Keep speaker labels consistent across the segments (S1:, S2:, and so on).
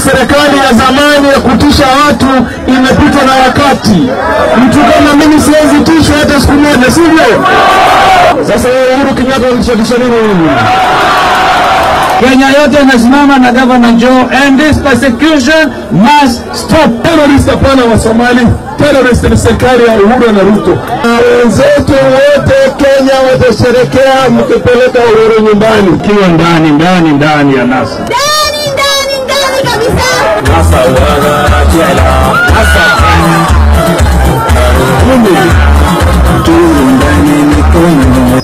S1: serikali ya zamani ya kutisha watu imepita na wakati. Mtu kama mimi siwezi tishwa hata siku moja, sivyo? Sasa wewe Uhuru Kenyatta unatishatisha nini mimi?
S2: Kenya yote inasimama na Governor Joe and this persecution must stop.
S1: Terrorist hapana wa Somali, terrorist ni serikali ya Uhuru na Ruto. Na wenzetu wote Kenya watasherekea mkipeleka Uhuru nyumbani.
S2: kiwa ndani ndani ndani ya NASA.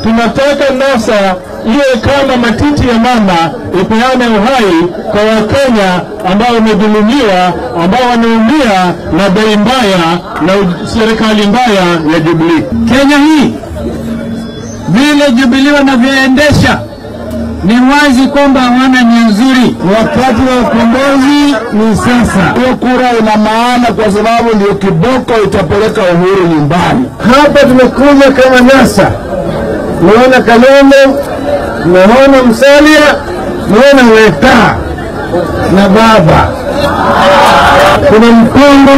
S1: Tunataka NASA iwe kama matiti ya mama, ipeane uhai kwa Wakenya ambao wamedhulumiwa, ambao wanaumia na bei mbaya na serikali mbaya ya Jubilee.
S2: Kenya hii vile Jubilee wanavyoendesha ni wazi kwamba hawana nia nzuri.
S1: Wakati wa ukombozi ni sasa. Hiyo kura ina maana kwa sababu ndio kiboko itapeleka Uhuru nyumbani. Hapa tumekuja kama NASA, naona Kalonzo, naona Msalia, naona Weta na Baba. Kuna mpango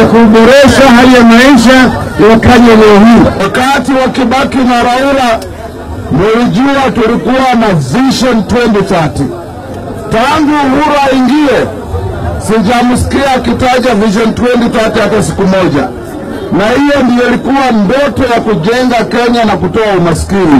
S1: ya kuboresha hali ya maisha ya Wakenya leo hii. Wakati wa Kibaki na Raila Mulijua tulikuwa na Vision 2030. Tangu Uhuru aingie, sijamsikia akitaja Vision 2030 hata siku moja, na hiyo ndiyo ilikuwa ndoto ya kujenga Kenya na kutoa umaskini.